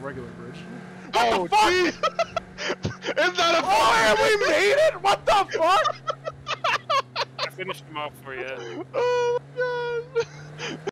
regular bridge. Oh, the fuck? Is that a Oh, we made it! What the fuck? I finished him off for you. Oh,